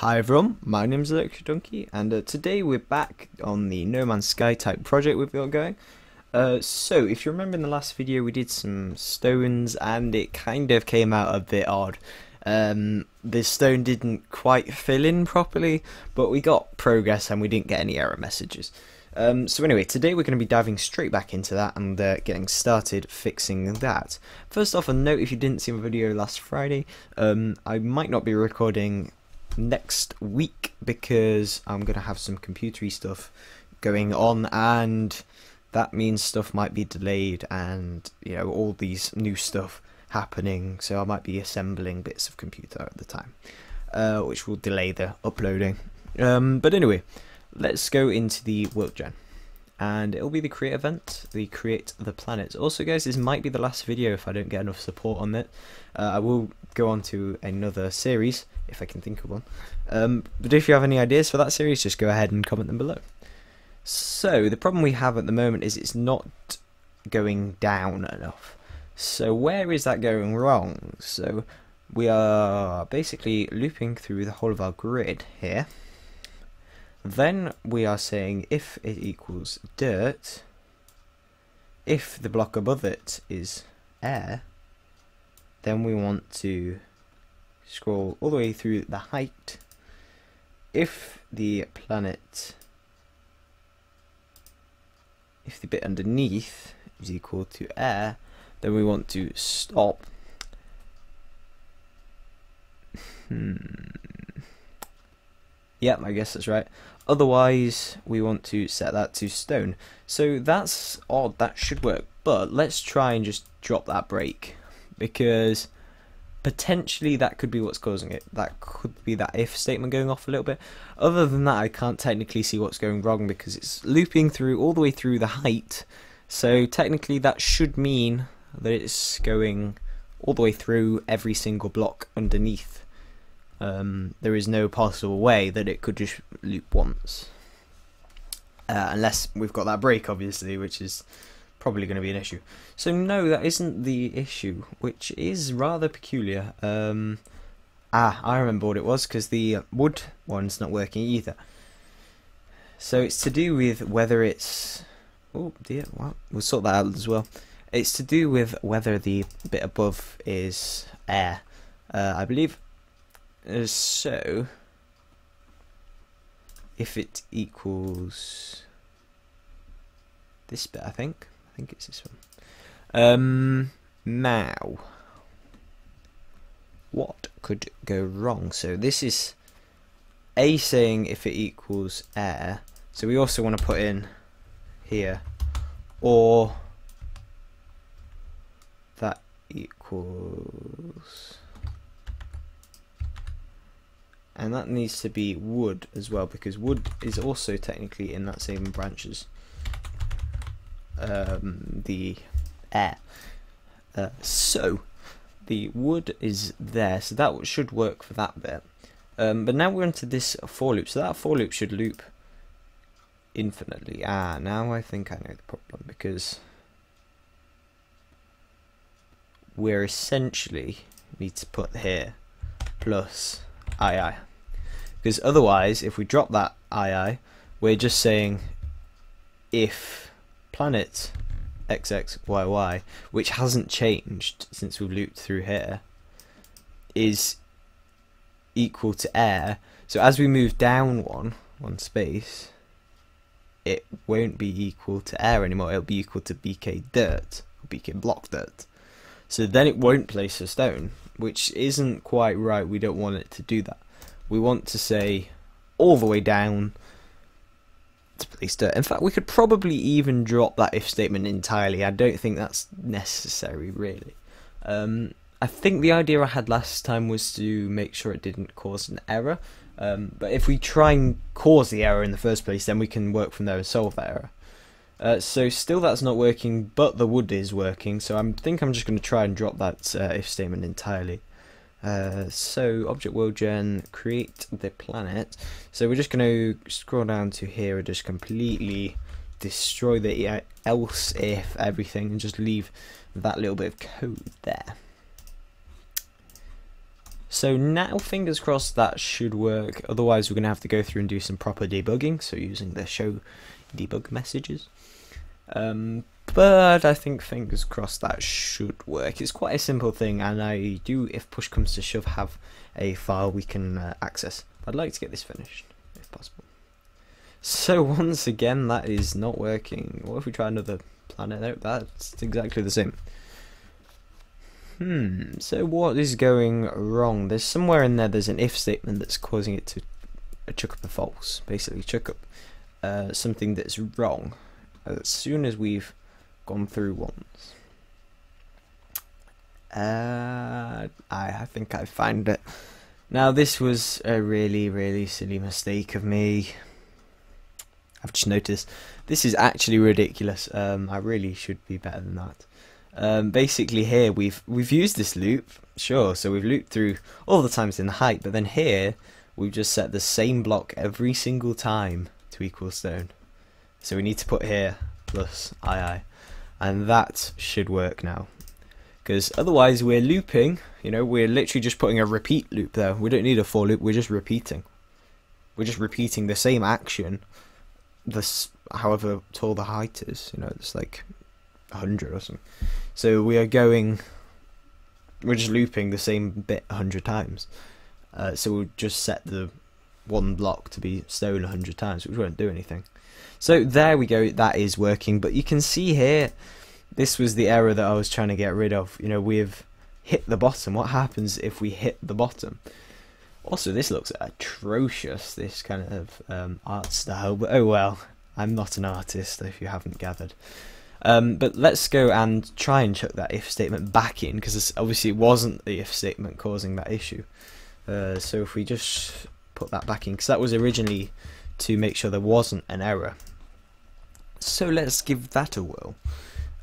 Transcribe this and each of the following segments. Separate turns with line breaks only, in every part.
Hi everyone, my name's Electric Donkey, and uh, today we're back on the No Man's Sky type project we've got going. Uh, so, if you remember in the last video, we did some stones, and it kind of came out a bit odd. Um, the stone didn't quite fill in properly, but we got progress and we didn't get any error messages. Um, so anyway, today we're going to be diving straight back into that and uh, getting started fixing that. First off, a note if you didn't see my video last Friday, um, I might not be recording next week because I'm going to have some computery stuff going on and that means stuff might be delayed and you know all these new stuff happening. So I might be assembling bits of computer at the time uh, which will delay the uploading. Um, but anyway let's go into the world gen and it'll be the create event the create the planets also guys this might be the last video if I don't get enough support on it. Uh, I will go on to another series if I can think of one. Um, but if you have any ideas for that series just go ahead and comment them below. So the problem we have at the moment is it's not going down enough. So where is that going wrong? So we are basically looping through the whole of our grid here then we are saying if it equals dirt, if the block above it is air, then we want to scroll all the way through the height. If the planet, if the bit underneath is equal to air, then we want to stop. Hmm. Yep, I guess that's right. Otherwise, we want to set that to stone. So that's odd, that should work. But let's try and just drop that break. Because potentially that could be what's causing it. That could be that if statement going off a little bit. Other than that, I can't technically see what's going wrong because it's looping through all the way through the height. So technically that should mean that it's going all the way through every single block underneath um, there is no possible way that it could just loop once. Uh, unless we've got that break, obviously, which is probably going to be an issue. So no, that isn't the issue, which is rather peculiar. Um, ah, I remember what it was, because the wood one's not working either. So it's to do with whether it's... Oh dear, well, we'll sort that out as well. It's to do with whether the bit above is air. Uh, I believe uh, so, if it equals this bit, I think. I think it's this one. Um, now, what could go wrong? So this is A saying if it equals air. So we also want to put in here, or that equals and that needs to be wood as well because wood is also technically in that same branch as um, the air. Uh, so the wood is there so that should work for that bit. Um, but now we're into this for loop so that for loop should loop infinitely. Ah now I think I know the problem because we're essentially need to put here plus II because otherwise, if we drop that II, we're just saying if planet XXYY, which hasn't changed since we've looped through here, is equal to air. So as we move down one, one space, it won't be equal to air anymore. It'll be equal to BK dirt, or BK block dirt. So then it won't place a stone, which isn't quite right. We don't want it to do that we want to say all the way down to place dirt. In fact, we could probably even drop that if statement entirely. I don't think that's necessary, really. Um, I think the idea I had last time was to make sure it didn't cause an error. Um, but if we try and cause the error in the first place, then we can work from there and solve that error. Uh, so still that's not working, but the wood is working. So I think I'm just going to try and drop that uh, if statement entirely. Uh, so object world gen create the planet so we're just going to scroll down to here and just completely destroy the else if everything and just leave that little bit of code there So now, fingers crossed, that should work. Otherwise, we're going to have to go through and do some proper debugging, so using the show debug messages. Um, but I think, fingers crossed, that should work. It's quite a simple thing, and I do, if push comes to shove, have a file we can uh, access. I'd like to get this finished, if possible. So once again, that is not working. What if we try another planet? No, that's exactly the same. Hmm, so what is going wrong? There's somewhere in there, there's an if statement that's causing it to chuck up a false. Basically, chuck up uh, something that's wrong as soon as we've gone through once. Uh, I, I think I find it. Now, this was a really, really silly mistake of me. I've just noticed this is actually ridiculous. Um, I really should be better than that. Um, basically here we've we've used this loop, sure, so we've looped through all the times in the height, but then here we've just set the same block every single time to equal stone. So we need to put here plus ii, and that should work now. Because otherwise we're looping, you know, we're literally just putting a repeat loop there. We don't need a for loop, we're just repeating. We're just repeating the same action, this however tall the height is, you know, it's like 100 or something. So we are going, we're just looping the same bit 100 times. Uh, so we'll just set the one block to be stone 100 times, which won't do anything. So there we go, that is working. But you can see here, this was the error that I was trying to get rid of. You know, we've hit the bottom. What happens if we hit the bottom? Also, this looks atrocious, this kind of um, art style. But oh well, I'm not an artist, if you haven't gathered. Um, but let's go and try and chuck that if statement back in because obviously it wasn't the if statement causing that issue. Uh, so if we just put that back in because that was originally to make sure there wasn't an error. So let's give that a whirl.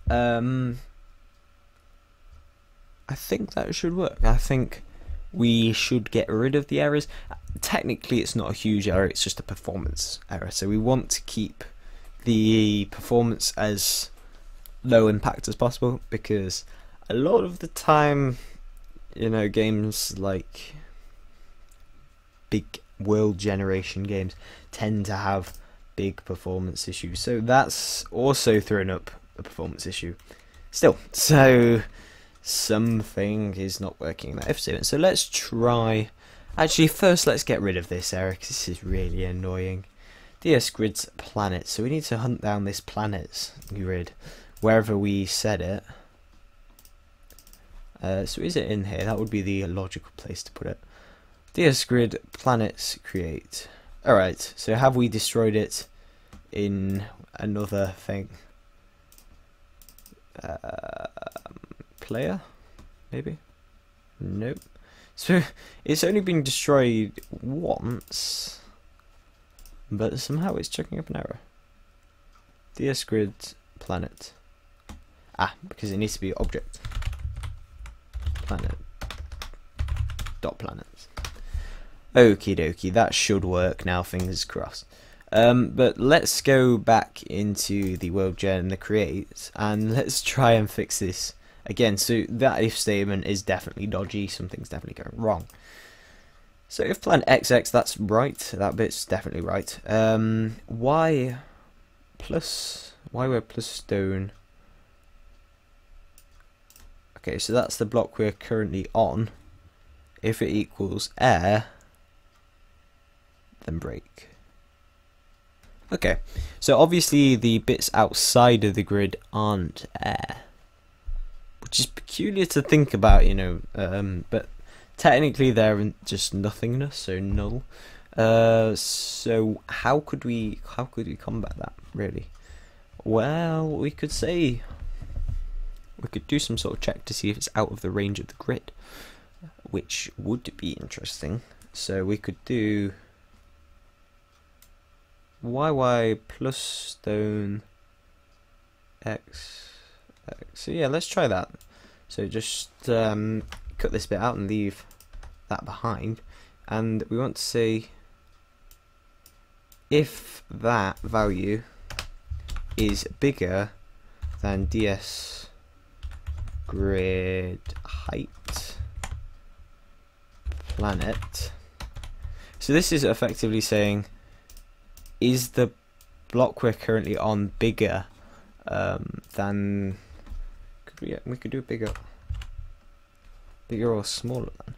Um, I think that should work. I think we should get rid of the errors. Technically, it's not a huge error, it's just a performance error. So we want to keep the performance as low impact as possible because a lot of the time, you know, games like big world generation games tend to have big performance issue. So that's also thrown up a performance issue. Still, so something is not working in that. So let's try. Actually, first let's get rid of this because this is really annoying. DS grid's planet. So we need to hunt down this planet's grid wherever we set it. Uh, so is it in here? That would be the logical place to put it. DS grid planets create. Alright, so have we destroyed it in another thing? Uh, player? Maybe? Nope. So it's only been destroyed once, but somehow it's checking up an error. DS grid planet. Ah, because it needs to be object. Planet. Dot planets. Okie dokie, that should work now, fingers crossed. Um, but let's go back into the world gen and the create, and let's try and fix this again. So that if statement is definitely dodgy, something's definitely going wrong. So if plan XX, that's right, that bit's definitely right. Um, y plus, y where plus stone Okay, so that's the block we're currently on. If it equals air, then break. Okay, so obviously the bits outside of the grid aren't air. Which is peculiar to think about, you know, um, but technically they're just nothingness, so null. Uh, so how could we how could we combat that really? Well, we could say we could do some sort of check to see if it's out of the range of the grid, which would be interesting. So we could do yy plus stone x, x. So yeah, let's try that. So just um, cut this bit out and leave that behind. And we want to see if that value is bigger than ds grid height planet. So this is effectively saying, is the block we're currently on bigger um, than? Could we? We could do bigger, bigger or smaller than.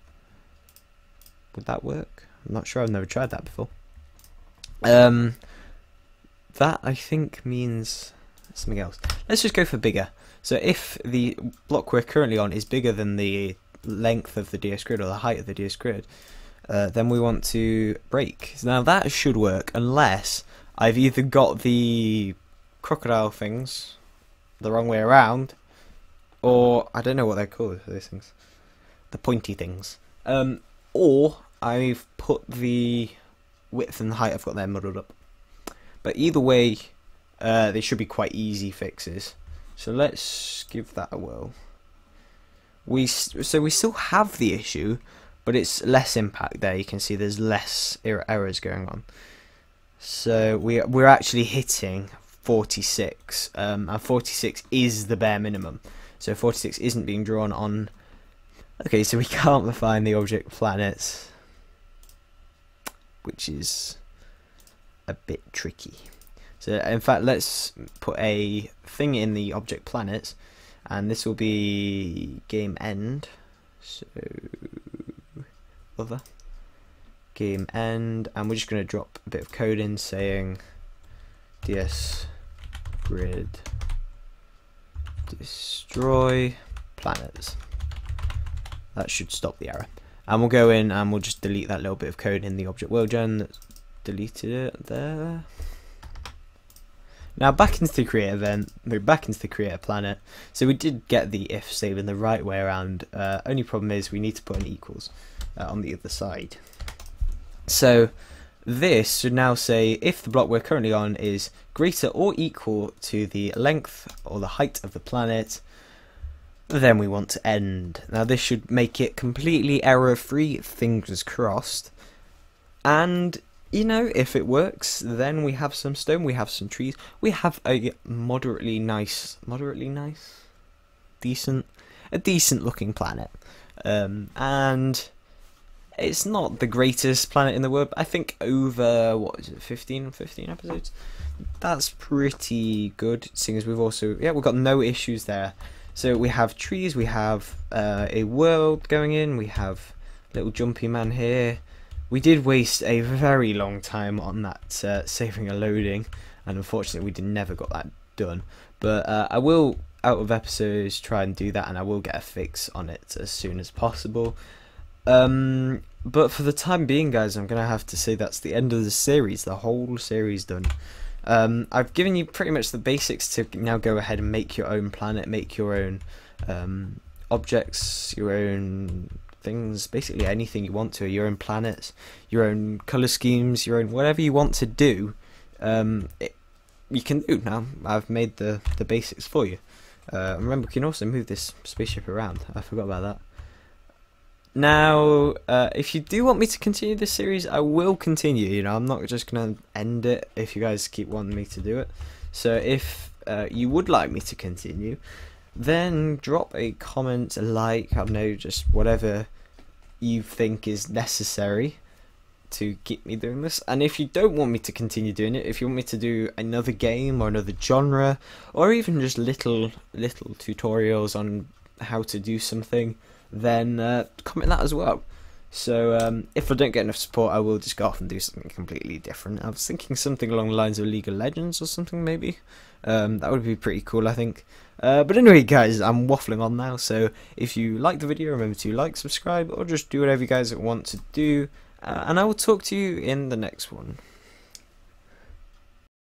Would that work? I'm not sure. I've never tried that before. Um, that I think means something else. Let's just go for bigger. So if the block we're currently on is bigger than the length of the DS grid or the height of the DS grid, uh, then we want to break. Now that should work unless I've either got the crocodile things the wrong way around, or I don't know what they're called. Those things, the pointy things, um, or I've put the width and height. I've got them muddled up. But either way, uh, they should be quite easy fixes. So let's give that a whirl. We so we still have the issue, but it's less impact there. You can see there's less er errors going on. So we we're actually hitting 46, um, and 46 is the bare minimum. So 46 isn't being drawn on. Okay, so we can't find the object planets, which is a bit tricky. So in fact, let's put a thing in the object planets, and this will be game end. So other game end, and we're just going to drop a bit of code in saying ds grid destroy planets. That should stop the error. And we'll go in and we'll just delete that little bit of code in the object world gen deleted it there. Now back into the creator event, we're back into the creator planet. So we did get the if statement the right way around. Uh, only problem is we need to put an equals uh, on the other side. So this should now say if the block we're currently on is greater or equal to the length or the height of the planet, then we want to end. Now this should make it completely error free, fingers crossed. And you know, if it works, then we have some stone, we have some trees, we have a moderately nice, moderately nice, decent, a decent looking planet. Um, and it's not the greatest planet in the world, I think over, what is it, 15, 15 episodes? That's pretty good, seeing as we've also, yeah, we've got no issues there. So we have trees, we have uh, a world going in, we have little jumpy man here, we did waste a very long time on that uh, saving and loading, and unfortunately we did never got that done. But uh, I will, out of episodes, try and do that, and I will get a fix on it as soon as possible. Um, but for the time being, guys, I'm gonna have to say that's the end of the series. The whole series done. Um, I've given you pretty much the basics to now go ahead and make your own planet, make your own um, objects, your own things, basically anything you want to, your own planets, your own color schemes, your own whatever you want to do, um, it, you can do now. I've made the the basics for you. Uh, remember, we can also move this spaceship around. I forgot about that. Now, uh, if you do want me to continue this series, I will continue. You know, I'm not just gonna end it if you guys keep wanting me to do it. So if uh, you would like me to continue, then drop a comment, a like, I don't know, just whatever you think is necessary to keep me doing this. And if you don't want me to continue doing it, if you want me to do another game or another genre, or even just little little tutorials on how to do something, then uh, comment that as well. So um, if I don't get enough support, I will just go off and do something completely different. I was thinking something along the lines of League of Legends or something, maybe. Um, that would be pretty cool, I think. Uh, but anyway, guys, I'm waffling on now. So if you like the video, remember to like, subscribe, or just do whatever you guys want to do. Uh, and I will talk to you in the next one.